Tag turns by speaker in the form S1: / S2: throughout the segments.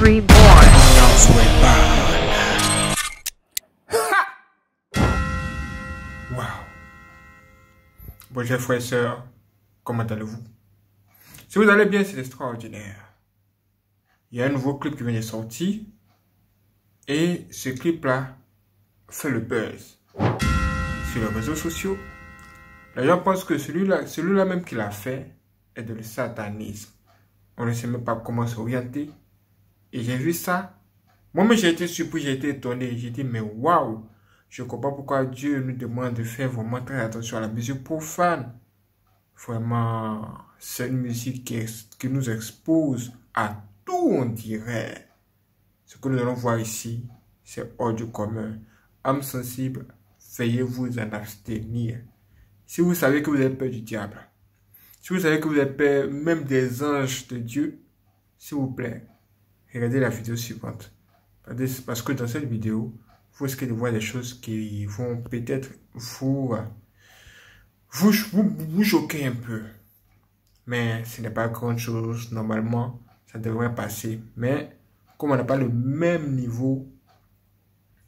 S1: Wow. Bonjour frères et sœurs, comment allez-vous? Si vous allez bien, c'est extraordinaire. Il y a un nouveau clip qui vient de sortir et ce clip-là fait le buzz sur les réseaux sociaux. Les gens pensent que celui-là celui -là même qui l'a fait est de le satanisme. On ne sait même pas comment s'orienter. Et j'ai vu ça. Moi-même, j'ai été surpris, j'ai été étonné. J'ai dit, mais waouh! Je ne comprends pas pourquoi Dieu nous demande de faire vraiment très attention à la musique profane. Vraiment, c'est une musique qui, qui nous expose à tout, on dirait. Ce que nous allons voir ici, c'est hors du commun. Âme sensible, veuillez vous en abstenir. Si vous savez que vous avez peur du diable, si vous savez que vous avez peur même des anges de Dieu, s'il vous plaît, regardez la vidéo suivante. Parce que dans cette vidéo, vous risquez de voir des choses qui vont peut-être vous, vous, vous, choquer un peu. Mais ce n'est pas grand chose. Normalement, ça devrait passer. Mais comme on n'a pas le même niveau,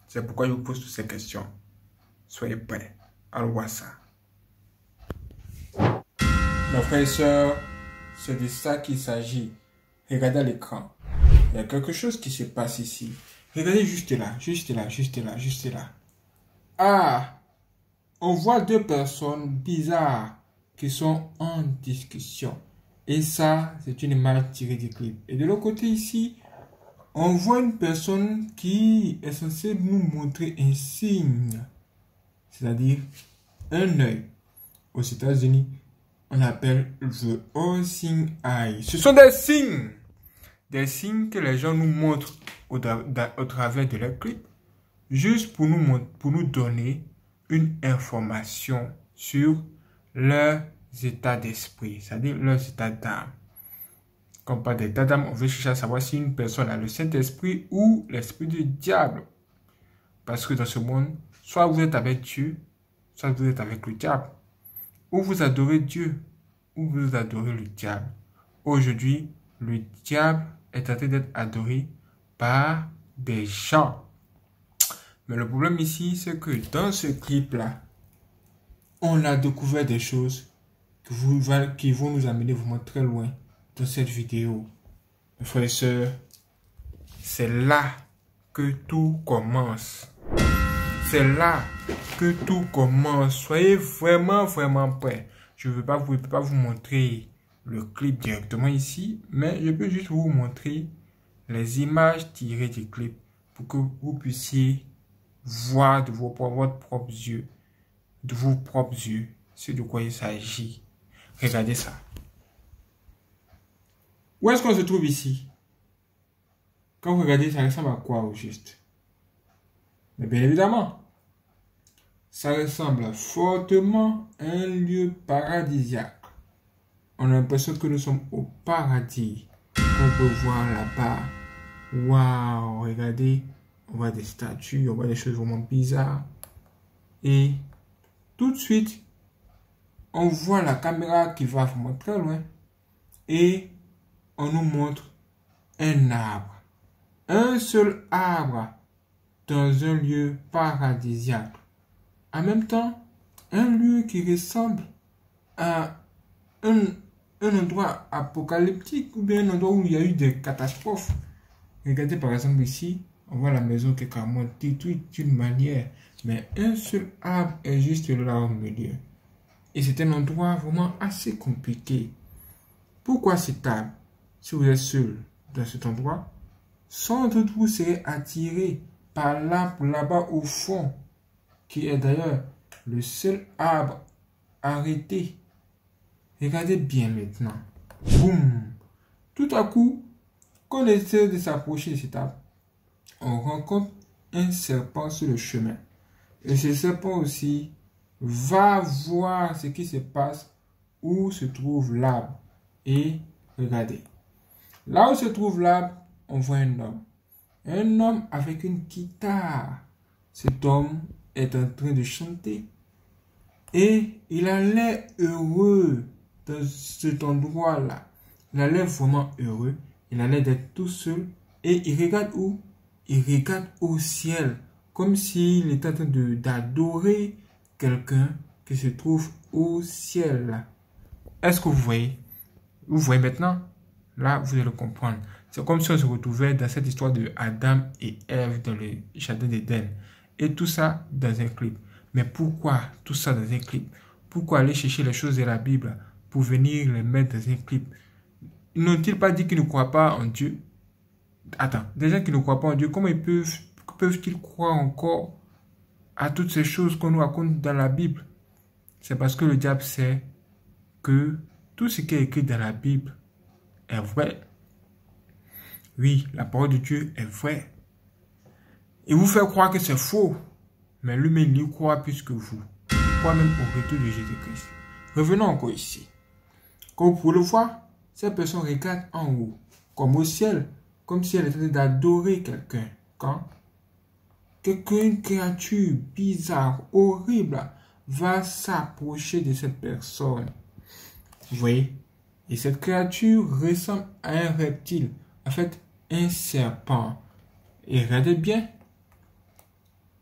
S1: c'est pourquoi je vous pose toutes ces questions. Soyez prêts. Allons voir ça. Mes frères et sœurs, c'est de ça qu'il s'agit. Regardez l'écran. Il y a quelque chose qui se passe ici. Regardez juste là, juste là, juste là, juste là. Ah, on voit deux personnes bizarres qui sont en discussion. Et ça, c'est une image tirée du clip. Et de l'autre côté ici, on voit une personne qui est censée nous montrer un signe. C'est-à-dire un œil. Aux États-Unis, on appelle the all seeing eye. Ce sont des signes. Des signes que les gens nous montrent au, travers de clip, juste pour nous, pour nous donner une information sur leur état d'esprit, c'est-à-dire leur état d'âme. Comme pas d'état d'âme, on veut chercher à savoir si une personne a le Saint-Esprit ou l'esprit du diable. Parce que dans ce monde, soit vous êtes avec Dieu, soit vous êtes avec le diable. Ou vous adorez Dieu, ou vous adorez le diable. Aujourd'hui, le diable est en train d'être adoré par des gens. Mais le problème ici, c'est que dans ce clip-là, on a découvert des choses qui, vont nous amener vraiment très loin dans cette vidéo. Mes frères et sœurs, c'est là que tout commence. C'est là que tout commence. Soyez vraiment, vraiment prêts. Je ne vous, pas vous montrer le clip directement ici, mais je peux juste vous montrer les images tirées du clip pour que vous puissiez voir de vos, propres yeux, de vos propres yeux, ce de quoi il s'agit. Regardez ça. Où est-ce qu'on se trouve ici? Quand vous regardez, ça ressemble à quoi au juste? Mais bien évidemment, ça ressemble fortement à un lieu paradisiaque. On a l'impression que nous sommes au paradis. On peut voir là-bas Waouh, regardez, on voit des statues, on voit des choses vraiment bizarres. Et tout de suite, on voit la caméra qui va vraiment très loin. Et on nous montre un arbre. Un seul arbre dans un lieu paradisiaque. En même temps, un lieu qui ressemble à un, un endroit apocalyptique ou bien un endroit où il y a eu des catastrophes. Regardez par exemple ici, on voit la maison qui est carrément détruite d'une manière, mais un seul arbre est juste là au milieu. Et c'est un endroit vraiment assez compliqué. Pourquoi cet arbre, si vous êtes seul dans cet endroit, sans doute vous serez attiré par l'arbre là-bas au fond, qui est d'ailleurs le seul arbre arrêté. Regardez bien maintenant. Boum. Tout à coup, quand on essaie de s'approcher de cet arbre, on rencontre un serpent sur le chemin. Et ce serpent aussi va voir ce qui se passe où se trouve l'arbre. Et regardez. Là où se trouve l'arbre, on voit un homme. Un homme avec une guitare. Cet homme est en train de chanter. Et il a l'air heureux dans cet endroit-là. Il a l'air vraiment heureux. Il allait d'être tout seul Et il regarde où? Il regarde au ciel, comme s'il était en train d'adorer quelqu'un qui se trouve au ciel. Est-ce que vous voyez? Vous voyez maintenant? Là, vous allez le comprendre. C'est comme si on se retrouvait dans cette histoire de Adam et Ève dans le jardin d'Éden. Et tout ça dans un clip. Mais pourquoi tout ça dans un clip? Pourquoi aller chercher les choses de la Bible? Pour venir les mettre dans un clip N'ont-ils pas dit qu'ils ne croient pas en Dieu? Attends, des gens qui ne croient pas en Dieu, comment ils peuvent, peuvent-ils croire encore à toutes ces choses qu'on nous raconte dans la Bible? C'est parce que le diable sait que tout ce qui est écrit dans la Bible est vrai. Oui, la parole de Dieu est vraie. Il vous fait croire que c'est faux, mais lui-même y croit plus que vous. Il croit même au retour de Jésus-Christ. Revenons encore ici. Pouvez le voir, cette personne regarde en haut, comme au ciel, comme si elle était d'adorer quelqu'un. Quand quelqu'un, créature bizarre, horrible, va s'approcher de cette personne. Vous voyez? Et cette créature ressemble à un reptile, en fait, un serpent. Et regardez bien,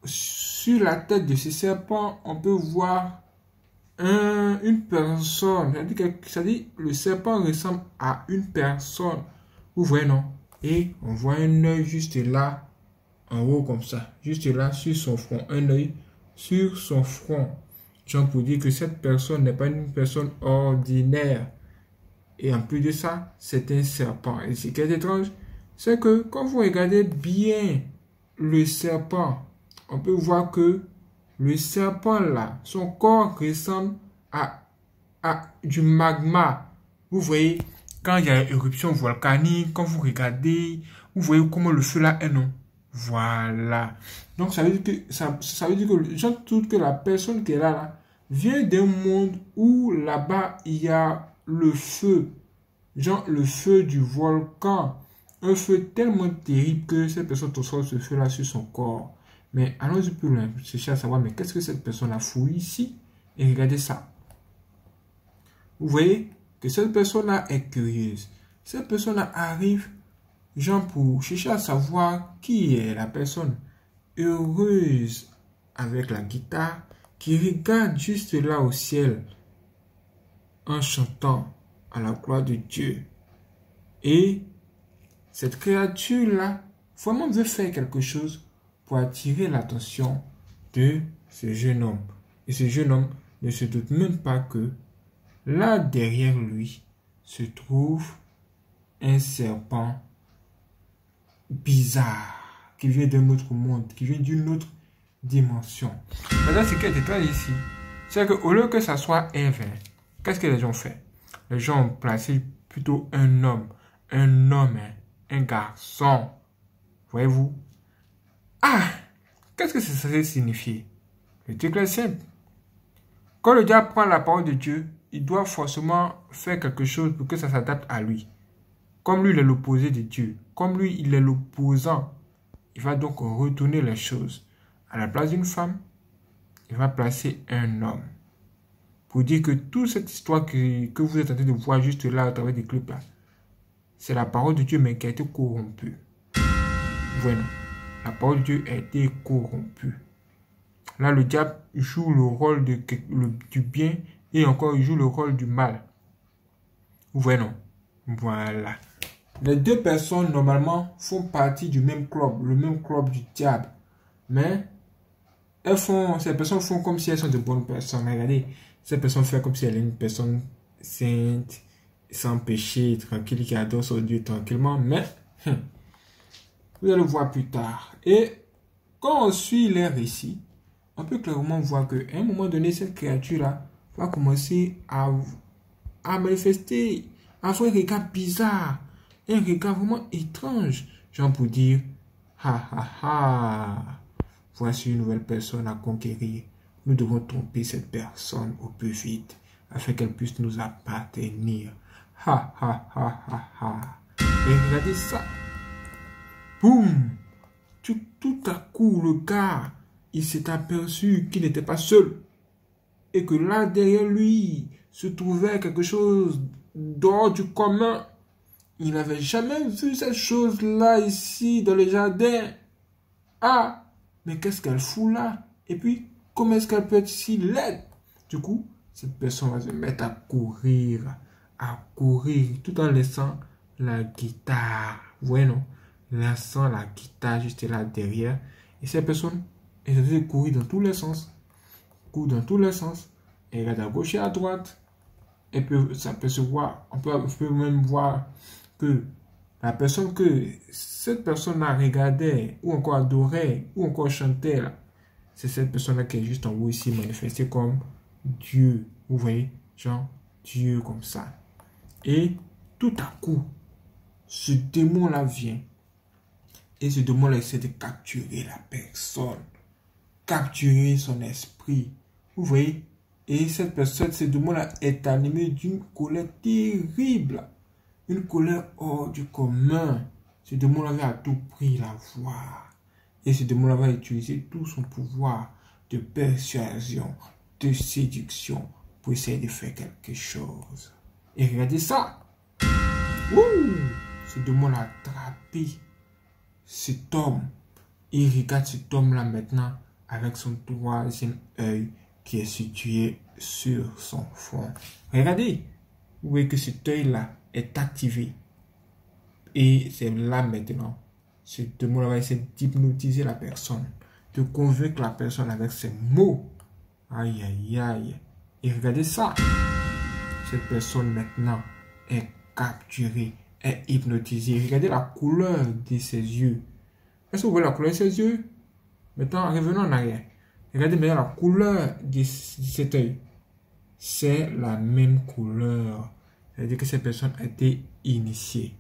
S1: sur la tête de ce serpent, on peut voir une personne. Que le serpent ressemble à une personne. Vous voyez, non? Et on voit un œil juste là, en haut comme ça. Juste là, sur son front. Un œil sur son front. Genre pour dire que cette personne n'est pas une personne ordinaire. Et en plus de ça, c'est un serpent. Et ce qui est étrange, c'est que quand vous regardez bien le serpent, on peut voir que le serpent là, son corps ressemble à, du magma. Vous voyez, quand il y a une éruption volcanique, quand vous regardez, vous voyez comment le feu là est non? Voilà. Donc ça veut dire que ça, veut dire que que la personne qui est là, vient d'un monde où là-bas il y a le feu. Genre le feu du volcan. Un feu tellement terrible que cette personne reçoit ce feu là sur son corps. Mais allons-y plus loin, chercher à savoir, mais qu'est-ce que cette personne a fouillé ici Et regardez ça. Vous voyez que cette personne-là est curieuse. Cette personne-là arrive, genre, pour chercher à savoir qui est la personne heureuse avec la guitare, qui regarde juste là au ciel en chantant à la gloire de Dieu. Et cette créature-là vraiment veut faire quelque chose attirer l'attention de ce jeune homme. Et ce jeune homme ne se doute même pas que là derrière lui se trouve un serpent bizarre qui vient d'un autre monde, qui vient d'une autre dimension. Maintenant, ce qui est ici, c'est qu'au lieu que ça soit vin, qu'est-ce que les gens ont fait Les gens ont placé plutôt un homme, un homme, hein, un garçon. Voyez-vous? Ah Qu'est-ce que ça signifier Le truc est simple. Quand le diable prend la parole de Dieu, il doit forcément faire quelque chose pour que ça s'adapte à lui. Comme lui, il est l'opposé de Dieu. Comme lui, il est l'opposant. Il va donc retourner les choses. À la place d'une femme, il va placer un homme. Pour dire que toute cette histoire que, que vous êtes en train de voir juste là, à travers des clips là, c'est la parole de Dieu, mais qui a été corrompue. Voilà la parole de Dieu a été corrompue. Là, le diable joue le rôle du bien et encore il joue le rôle du mal. Vous voyez, non? Voilà. Les deux personnes, normalement, font partie du même club, le même club du diable. Mais, elles font, ces personnes font comme si elles sont de bonnes personnes. Regardez, ces personnes font comme si elles sont une personne sainte, sans péché, tranquille, qui adore son Dieu tranquillement. Mais, hum, vous allez le voir plus tard. Et quand on suit les récits, on peut clairement voir qu'à un moment donné, cette créature-là va commencer à, à manifester, à avoir un regard bizarre, un regard vraiment étrange. Genre pour dire, ha ha ha, voici une nouvelle personne à conquérir. Nous devons tromper cette personne au plus vite afin qu'elle puisse nous appartenir. Ha ha ha ha ha. Et regardez ça. Boum tout, tout à coup, le gars, il s'est aperçu qu'il n'était pas seul. Et que là, derrière lui, se trouvait quelque chose d'hors du commun. il n'avait jamais vu cette chose-là ici dans le jardin. Ah, mais qu'est-ce qu'elle fout là? Et puis, comment est-ce qu'elle peut être si laide? Du coup, cette personne va se mettre à courir, à courir, tout en laissant la guitare. Ouais, non? Laissant la guitare juste là derrière. Et cette personne est censée courir dans tous les sens. Court dans tous les sens. Et regarde à gauche et à droite. Et puis, ça peut se voir. On peut, on peut même voir que la personne que cette personne-là regardait, ou encore adorait, ou encore chantait, c'est cette personne-là qui est juste en haut ici manifestée comme Dieu. Vous voyez, genre Dieu comme ça. Et tout à coup, ce démon-là vient. Et ce démon-là essaie de capturer la personne. Capturer son esprit. Vous voyez? Et cette personne, ce démon-là est animé d'une colère terrible une colère hors du commun. Ce démon avait à tout prix la voir. Et ce démon va utiliser tout son pouvoir de persuasion, de séduction pour essayer de faire quelque chose. Et regardez ça. Ouh, ce démon a attrapé cet homme. Il regarde cet homme-là maintenant avec son troisième œil qui est situé sur son front. Regardez, vous voyez que cet œil-là est activé. Et c'est là maintenant, ce démon va essayer d'hypnotiser la personne, de convaincre la personne avec ses mots. Aïe, aïe, aïe. Et regardez ça. Cette personne maintenant est capturée, est hypnotisée. Regardez la couleur de ses yeux. Est-ce que vous voyez la couleur de ses yeux? Maintenant, revenons en arrière. Regardez maintenant la couleur de cet œil. C'est la même couleur c'est-à-dire que cette personne a été initiée.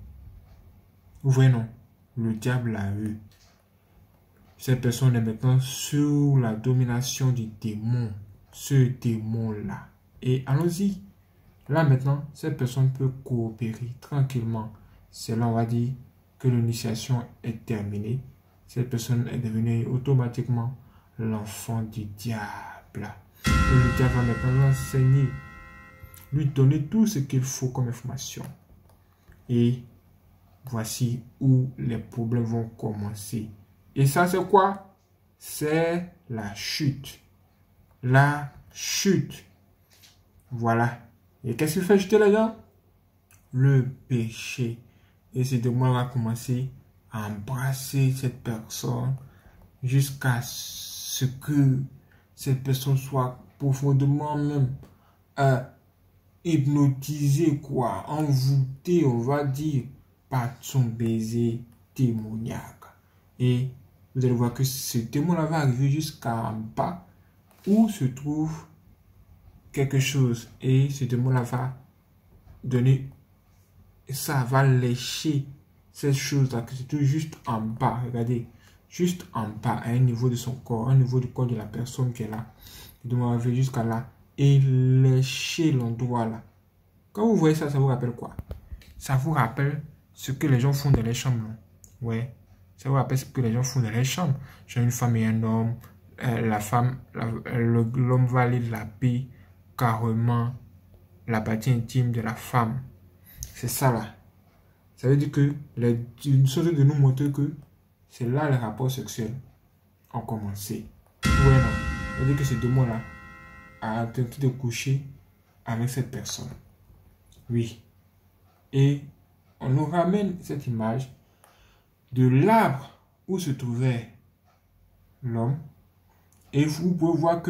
S1: Vous voyez, non? Le diable l'a eu. Cette personne est maintenant sous la domination du démon. Ce démon-là. Et allons-y. Là maintenant, cette personne peut coopérer tranquillement. C'est là, on va dire, que l'initiation est terminée. Cette personne est devenue automatiquement l'enfant du diable. Le diable va maintenant l'enseigner lui donner tout ce qu'il faut comme information. Et voici où les problèmes vont commencer. Et ça, c'est quoi? C'est la chute. La chute. Voilà. Et qu'est-ce qu'il fait jeter là-dedans Le péché. Et c'est de moi va commencer à embrasser cette personne jusqu'à ce que cette personne soit profondément même euh, hypnotisé, quoi, envoûté, on va dire, par son baiser démoniaque. Et vous allez voir que ce démon-là va arriver jusqu'à bas où se trouve quelque chose. Et ce démon-là va donner, ça va lécher cette chose-là qui se trouve juste en bas. Regardez, juste en bas, à un niveau de son corps, un niveau du corps de la personne qui est là. Le démon va arriver jusqu'à là et lécher l'endroit là. Quand vous voyez ça, ça vous rappelle quoi? Ça vous rappelle ce que les gens font dans les chambres. Ouais. Ça vous rappelle ce que les gens font dans les chambres. J'ai une femme et un homme. Euh, la femme, l'homme va aller laver carrément la partie intime de la femme. C'est ça là. Ça veut dire que les, une sorte de nous montrer que c'est là les rapports sexuels ont commencé. Ouais, non. Ça veut dire que ces deux mots-là a tenté de coucher avec cette personne. Oui. Et on nous ramène cette image de l'arbre où se trouvait l'homme. Et vous pouvez voir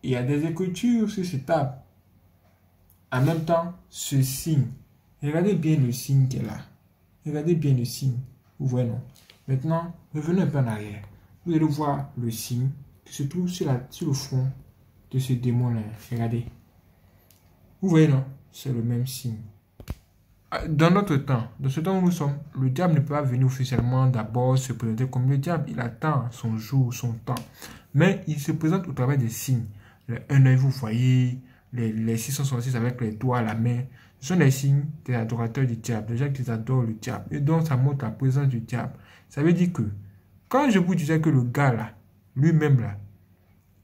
S1: qu'il y a des écritures sur cet arbre. En même temps, ce signe. Regardez bien le signe qu'elle a. Regardez bien le signe. Vous voyez, non Maintenant, revenons un peu en arrière. Vous allez voir le signe qui se trouve sur, la, sur le front de ce démon-là. Regardez. Vous voyez, non C'est le même signe. Ah, dans notre temps, dans ce temps où nous sommes, le diable ne peut pas venir officiellement d'abord se présenter comme le diable. Il attend son jour, son temps. Mais il se présente au travers des signes. Un œil, vous voyez, les, les 666 avec les doigts à la main. Ce sont les signes des adorateurs du diable, des gens qui adorent le diable. Et donc, ça montre la présence du diable. Ça veut dire que, quand je vous disais que le gars là, lui-même là,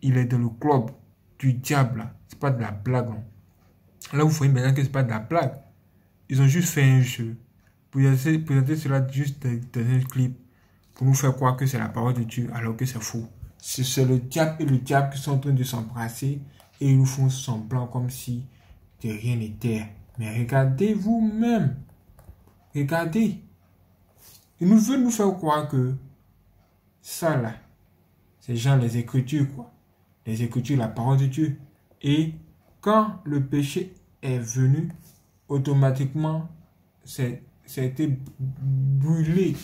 S1: il est dans le club du diable. C'est pas de la blague. Là, vous voyez maintenant que c'est pas de la blague. Ils ont juste fait un jeu présenter, cela juste dans un clip pour nous faire croire que c'est la parole de Dieu alors que c'est faux. C'est le diable et le diable qui sont en train de s'embrasser et ils font semblant comme si de rien n'était. Mais regardez vous-même. Regardez. Ils nous veulent nous faire croire que ça là, c'est genre les Écritures quoi. Les Écritures, la parole de Dieu. Et quand le péché est venu, automatiquement, c'est ça a été brûlé.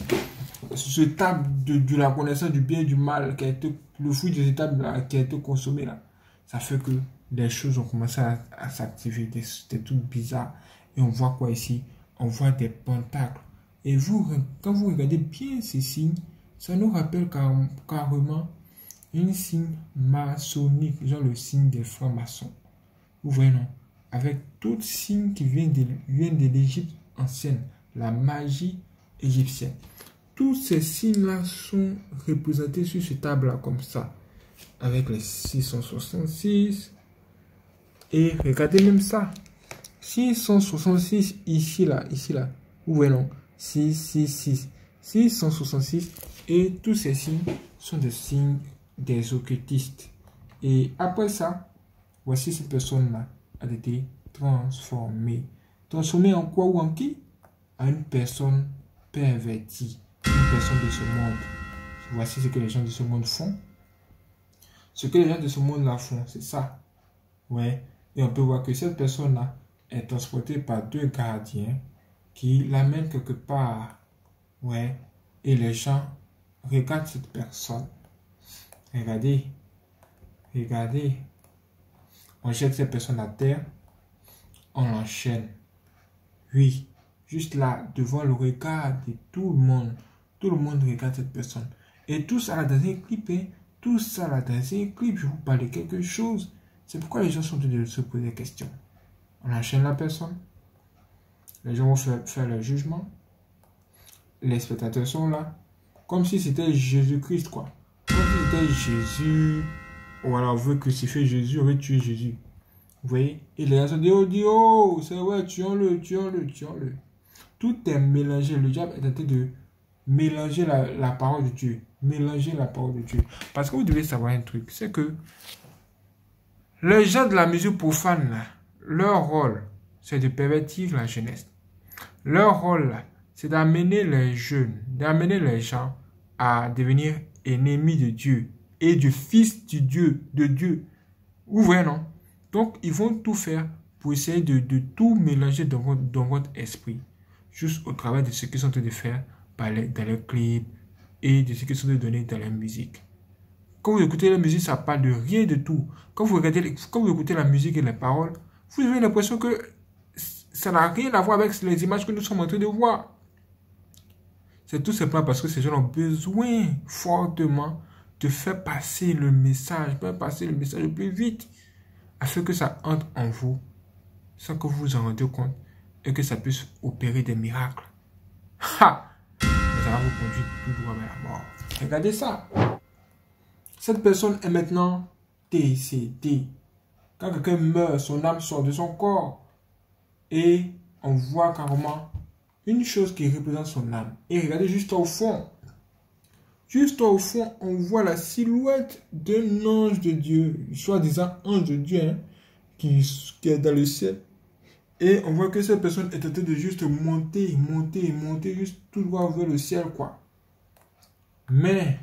S1: Ce table de, la connaissance du bien et du mal, qui a été, le fruit de cette table là, qui a été consommé là, ça fait que des choses ont commencé à, s'activer. C'était tout bizarre. Et on voit quoi ici? On voit des pentacles. Et vous, quand vous regardez bien ces signes, ça nous rappelle carrément une signe maçonnique, genre le signe des francs-maçons. Vous voyez, non? Avec tout signe qui vient de, vient de l'Égypte ancienne la magie égyptienne. Tous ces signes-là sont représentés sur ce table-là comme ça. Avec les 666. Et regardez même ça. 666 ici, là, ici, là. Vous voyez non 666. 666. Et tous ces signes sont des signes des occultistes. Et après ça, voici cette personne-là a été transformée. Transformée en quoi ou en qui? À une personne pervertie, une personne de ce monde. Voici ce que les gens de ce monde font. Ce que les gens de ce monde-là font, c'est ça. Ouais. Et on peut voir que cette personne-là est transportée par deux gardiens qui l'amènent quelque part. Ouais. Et les gens regardent cette personne. Regardez. Regardez. On jette cette personne à terre. On l'enchaîne. Oui juste là, devant le regard de tout le monde. Tout le monde regarde cette personne. Et tout ça là dans un clip, hein. tout ça là dans un clip, je vous parle de quelque chose. C'est pourquoi les gens sont train de se poser des questions. On enchaîne la personne. Les gens vont faire, faire leur jugement. Les spectateurs sont là. Comme si c'était Jésus-Christ, quoi. Comme si c'était Jésus. Ou alors on veut crucifier Jésus, on veut tuer Jésus. Vous voyez? Et les gens se disent, oh, oh c'est vrai, tuons-le, tuons-le, tuons-le. Tout est mélangé. Le diable est en train de mélanger la, parole de Dieu. Mélanger la parole de Dieu. Parce que vous devez savoir un truc. C'est que les gens de la musique profane, leur rôle, c'est de pervertir la jeunesse. Leur rôle, c'est d'amener les jeunes, d'amener les gens à devenir ennemis de Dieu et du Fils du Dieu, de Dieu. Vous voyez, non? Donc, ils vont tout faire pour essayer de, tout mélanger dans votre esprit juste au travail de ce qu'ils sont en train de faire dans les clips et de ce qu'ils sont en train de donner dans la musique. Quand vous écoutez la musique, ça parle de rien de tout. Quand vous, regardez, quand vous écoutez la musique et les paroles, vous avez l'impression que ça n'a rien à voir avec les images que nous sommes en train de voir. C'est tout simplement parce que ces gens ont besoin fortement de faire passer le message, faire passer le message le plus vite, afin que ça entre en vous, sans que vous vous en rendiez compte et que ça puisse opérer des miracles. Ha! Mais ça va vous conduire tout droit vers la mort. Regardez ça. Cette personne est maintenant décédée. Quand quelqu'un meurt, son âme sort de son corps. Et on voit carrément une chose qui représente son âme. Et regardez juste au fond. Juste au fond, on voit la silhouette d'un ange de Dieu, soi-disant ange de Dieu, hein, qui, qui est dans le ciel et on voit que cette personne est en train de juste monter, monter, monter, juste tout droit vers le ciel, quoi. Mais,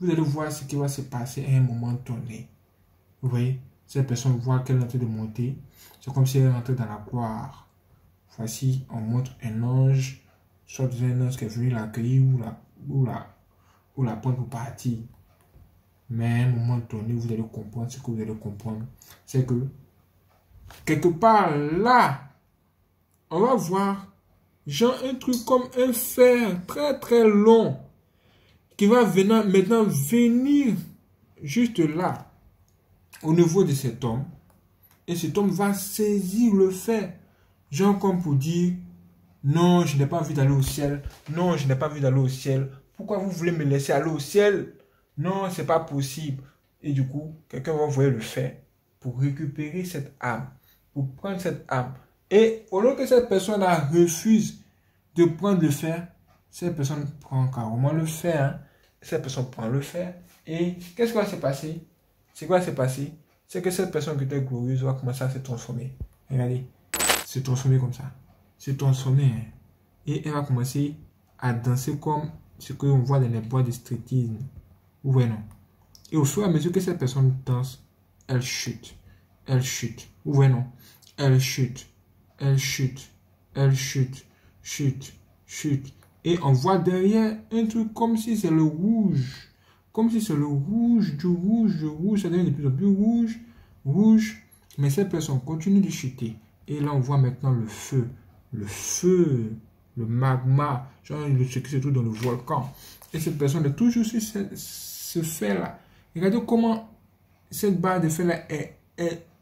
S1: vous allez voir ce qui va se passer à un moment donné. Vous voyez, cette personne voit qu'elle est en train de monter. C'est comme si elle entrée dans la gloire. Voici, on montre un ange, soit un ange qui est venu l'accueillir ou la, ou la, ou la prendre pour partir. Mais à un moment donné, vous allez comprendre ce que vous allez comprendre. C'est que quelque part là, on va voir genre un truc comme un fer très très long qui va venir, maintenant venir juste là, au niveau de cet homme. Et cet homme va saisir le fer, genre comme pour dire, non, je n'ai pas envie d'aller au ciel. Non, je n'ai pas envie d'aller au ciel. Pourquoi vous voulez me laisser aller au ciel? Non, c'est pas possible. Et du coup, quelqu'un va envoyer le fer pour récupérer cette âme pour prendre cette âme. Et au lieu que cette personne-là refuse de prendre le fer, cette personne prend carrément le fer. Hein. Cette personne prend le fer. Et qu'est-ce qui va se passer? C'est quoi va se passer? C'est que cette personne qui était glorieuse va commencer à se transformer. Regardez. Se transformer comme ça. Se transformer. Hein. Et elle va commencer à danser comme ce que l'on voit dans les bois de streetisme. Ou non? Et au fur et à mesure que cette personne danse, elle chute. Elle chute. Ou non? Elle chute. Elle chute. Elle chute. Chute. Chute. Et on voit derrière un truc comme si c'est le rouge. Comme si c'est le rouge, du rouge, du rouge. Ça devient de plus en plus rouge. Rouge. Mais cette personne continue de chuter. Et là, on voit maintenant le feu. Le feu. Le magma. Genre, ce qui se trouve dans le volcan. Et cette personne est toujours sur ce, fait-là. Regardez comment cette barre de fer-là est,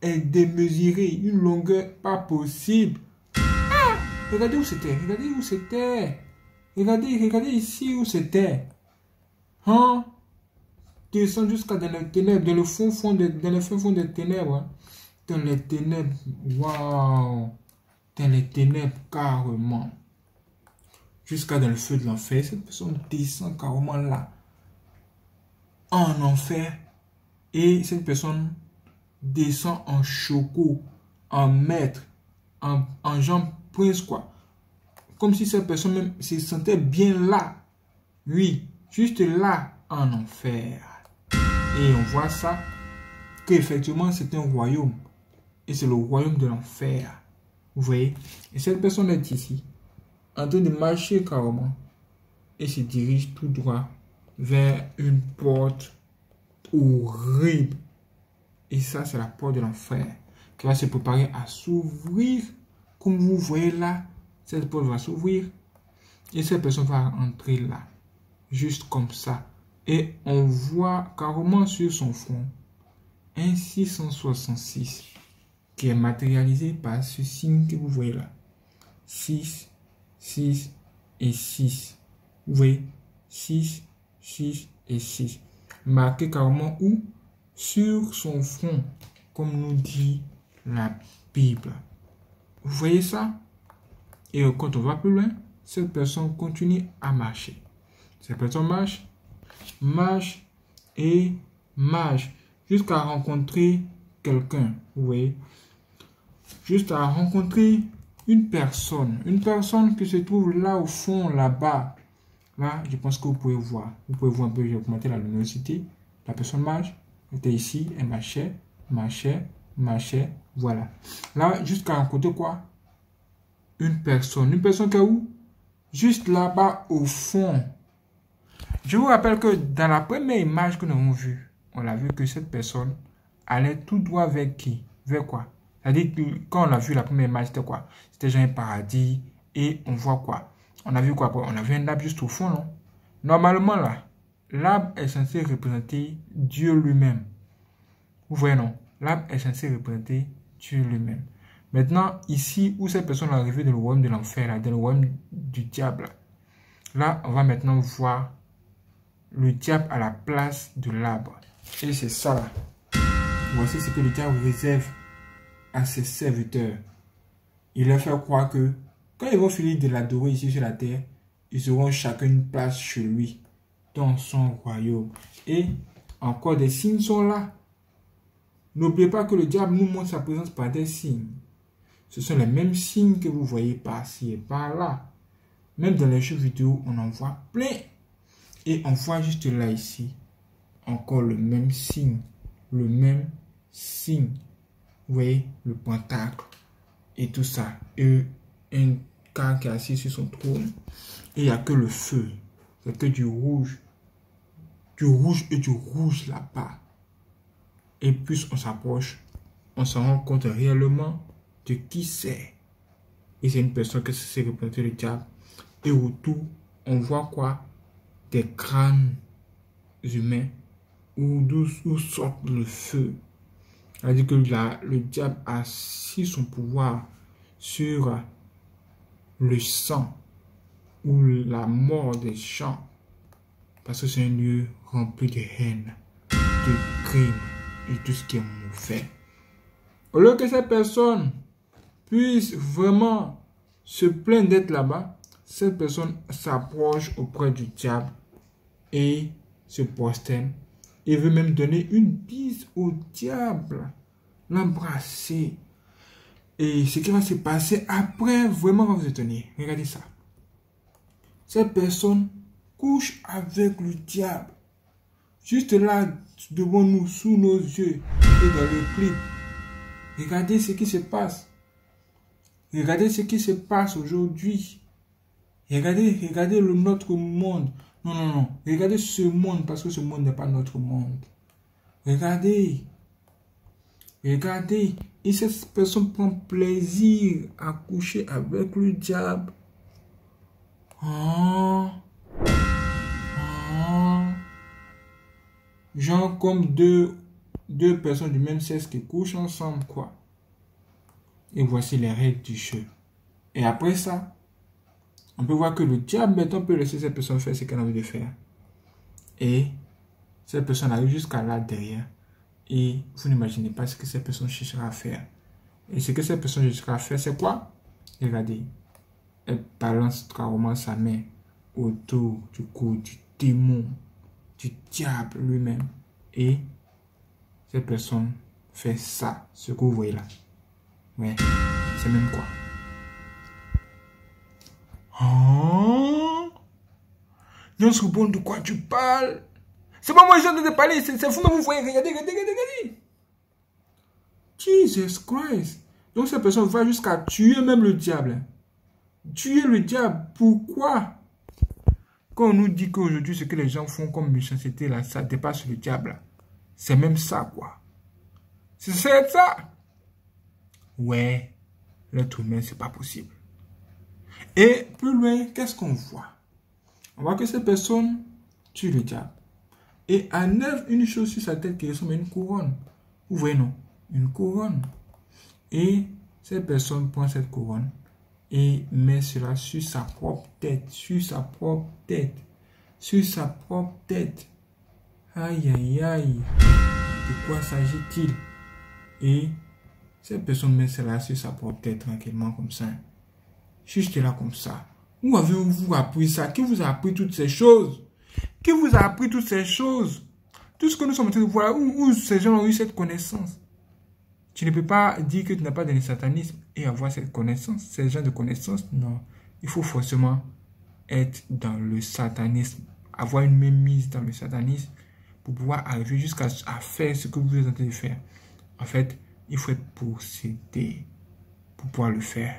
S1: est démesurée. Une longueur pas possible. Ah! Regardez où c'était. Regardez où c'était. Regardez, regardez ici où c'était. Hein? Descend jusqu'à dans les ténèbres, dans le fond, fond de, dans le fond, fond des ténèbres. Hein? Dans les ténèbres. Waouh! Dans les ténèbres, carrément. Jusqu'à dans le feu de l'enfer. Cette personne descend carrément là. En enfer. Et cette personne descend en choco, en maître, en, en Prince, quoi comme si cette personne même se sentait bien là. Oui, juste là en enfer. Et on voit ça, qu'effectivement c'est un royaume. Et c'est le royaume de l'enfer. Vous voyez? Et cette personne est ici, en train de marcher carrément. Et se dirige tout droit vers une porte horrible. Et ça, c'est la porte de l'enfer qui va se préparer à s'ouvrir. Comme vous voyez là, cette porte va s'ouvrir et cette personne va entrer là, juste comme ça. Et on voit carrément sur son front un 666 qui est matérialisé par ce signe que vous voyez là. 6, 6 et 6. Vous voyez? 6, 6 et 6. Marqué carrément où? Sur son front, comme nous dit la Bible. Vous voyez ça? Et quand on va plus loin, cette personne continue à marcher. Cette personne marche, marche et marche jusqu'à rencontrer quelqu'un. Vous voyez? Juste à rencontrer une personne. Une personne qui se trouve là au fond, là-bas. Là, je pense que vous pouvez voir. Vous pouvez voir un peu, j'ai augmenté la luminosité. La personne marche. Était ici, elle marchait, marchait, marchait. Voilà. Là, jusqu'à rencontrer quoi? Une personne. Une personne qui est où? Juste là-bas au fond. Je vous rappelle que dans la première image que nous avons vue, on a vu que cette personne allait tout droit vers qui? Vers quoi? C'est-à-dire que quand on a vu la première image, c'était quoi? C'était genre un paradis. Et on voit quoi? On a vu quoi? On a vu un arbre juste au fond, non? Normalement, là, l'arbre est censé représenter Dieu lui-même. Vous voyez, non? L'arbre est censé représenter Dieu lui-même. Maintenant, ici où cette personne est arrivée dans le royaume de l'enfer, dans le royaume du diable, là, on va maintenant voir le diable à la place de l'arbre. Et c'est ça là. Voici ce que le diable réserve à ses serviteurs. Il leur fait croire que quand ils vont finir de l'adorer ici sur la terre, ils auront chacun une place chez lui, dans son royaume. Et encore des signes sont là. N'oubliez pas que le diable nous montre sa présence par des signes. Ce sont les mêmes signes que vous voyez par-ci et par-là. Même dans les jeux vidéo, on en voit plein. Et on voit juste là, ici, encore le même signe. Le même signe. Vous voyez, le pentacle et tout ça. Et un cas qui est assis sur son trône. Et il n'y a que le feu. C'est que du rouge. Rouge et du rouge là-bas. Et plus on s'approche, on se rend compte réellement qui c'est. Et c'est une personne qui s'est représentée le diable. Et autour, on voit quoi? Des crânes humains où, où sort le feu. C'est-à-dire que le diable a assis son pouvoir sur le sang ou la mort des gens. Parce que c'est un lieu rempli de haine, de crimes et tout ce qui est mauvais. Au lieu que cette personne puisse vraiment se plaindre d'être là-bas, cette personne s'approche auprès du diable et se prosterne et veut même donner une bise au diable, l'embrasser. Et ce qui va se passer après, vraiment va vous étonner. Regardez ça. Cette personne couche avec le diable. Juste là, devant nous, sous nos yeux, dans le clip. Regardez ce qui se passe. Regardez ce qui se passe aujourd'hui. Regardez, regardez notre monde. Non, non, non. Regardez ce monde parce que ce monde n'est pas notre monde. Regardez. Regardez. Et cette personne prend plaisir à coucher avec le diable. Genre comme deux, personnes du même sexe qui couchent ensemble, quoi. Et voici les règles du jeu. Et après ça, on peut voir que le diable maintenant peut laisser cette personne faire ce qu'elle a envie de faire. Et cette personne arrive jusqu'à là derrière. Et vous n'imaginez pas ce que cette personne cherchera à faire. Et ce que cette personne cherchera à faire, c'est quoi? Regardez. Elle balance carrément sa main autour du cou du démon, du diable lui-même. Et cette personne fait ça, ce que vous voyez là. Ouais, c'est même quoi? Oh Non, ce bon de quoi tu parles? C'est pas moi viens de parler, c'est vous, mais vous voyez, regardez, regardez, regardez, Jesus Christ Donc cette personne va jusqu'à tuer même le diable. Tuer le diable, pourquoi? Quand on nous dit qu'aujourd'hui, ce que les gens font comme méchanceté, là, ça dépasse le diable. C'est même ça, quoi. C'est ça Ouais, l'être humain, c'est pas possible. Et plus loin, qu'est-ce qu'on voit? On voit que cette personne tue le diable. Et enlève une chose sur sa tête qui ressemble à une couronne. Vous voyez, non? Une couronne. Et cette personne prend cette couronne et met cela sur sa propre tête. Sur sa propre tête. Sur sa propre tête. Aïe, aïe, aïe. De quoi s'agit-il? Et cette personne met cela sur sa propre tête tranquillement comme ça. Juste là comme ça. Où avez-vous appris ça? Qui vous a appris toutes ces choses? Qui vous a appris toutes ces choses? Tout ce que nous sommes en train de voir, où, ces gens ont eu cette connaissance? Tu ne peux pas dire que tu n'as pas de satanisme et avoir cette connaissance, ces gens de connaissance. Non. Il faut forcément être dans le satanisme, avoir une mise dans le satanisme pour pouvoir arriver jusqu'à faire ce que vous êtes en train de faire. En fait, il faut être possédé pour pouvoir le faire.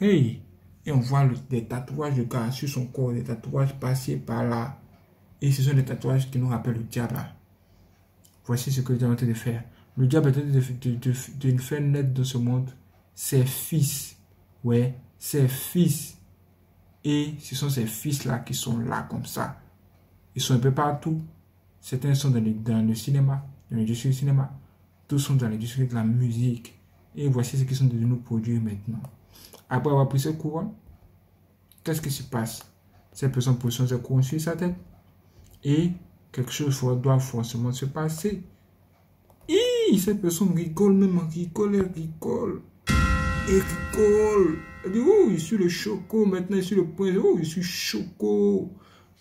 S1: Hey! Et on voit des tatouages de gars sur son corps, des tatouages passés par là. Et ce sont des tatouages qui nous rappellent le diable. Voici ce que Dieu est en train de faire. Le diable est de, nous faire naître dans ce monde ses fils. Ouais, ses fils. Et ce sont ces fils-là qui sont là comme ça. Ils sont un peu partout. Certains sont dans, dans le cinéma, dans l'industrie du cinéma. Tous sont dans l'industrie de la musique. Et voici ce qu'ils sont devenus produire maintenant. Après avoir pris cette couronne, qu'est-ce qui se passe? Cette personne positionne cette couronne sur sa tête. Et quelque chose doit forcément se passer. Et cette personne rigole, même rigole, elle rigole. Et rigole. Elle dit, oh, je suis le choco, maintenant je suis le point. Oh, je suis choco.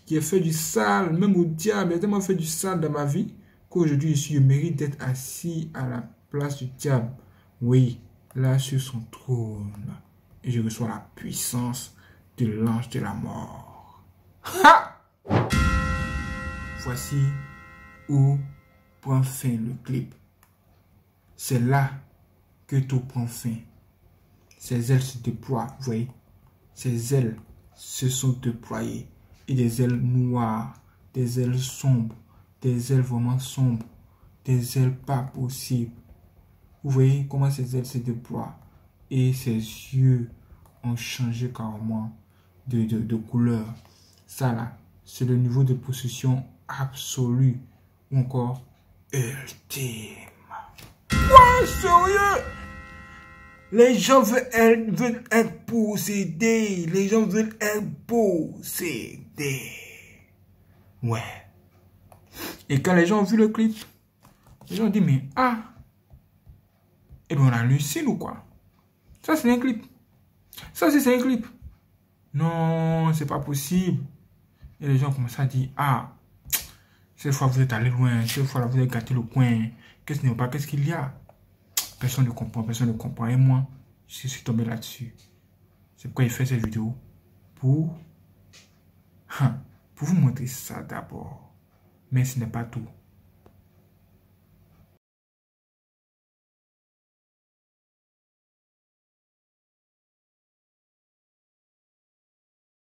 S1: Qui a fait du sale, même au diable, il a tellement fait du sale dans ma vie qu'aujourd'hui je, je mérite d'être assis à la place du diable. Oui, là sur son trône. Et je reçois la puissance de l'ange de la mort. Ha! Voici où prend fin le clip. C'est là que tout prend fin. Ses ailes se déploient, vous voyez. Ses ailes se sont déployées. Et des ailes noires, des ailes sombres, des ailes vraiment sombres, des ailes pas possibles. Vous voyez comment ses ailes se déploient et ses yeux ont changé carrément de, de, couleur. Ça là, c'est le niveau de possession absolu ou encore ultime. Sérieux Les gens veulent être, veulent être possédés. Les gens veulent être possédés. Ouais. Et quand les gens ont vu le clip, les gens ont dit, mais ah, et eh bien on hallucine ou quoi? Ça c'est un clip. Ça c'est un clip. Non, c'est pas possible. Et les gens commencent à dire, ah, cette fois vous êtes allé loin, cette fois vous avez gâté le coin. Qu'est-ce pas, qu'est-ce qu'il y a? Personne ne comprend, personne ne comprend. Et moi, je suis tombé là-dessus. C'est pourquoi il fait cette vidéo. Pour, pour vous montrer ça d'abord. Mais ce n'est pas tout.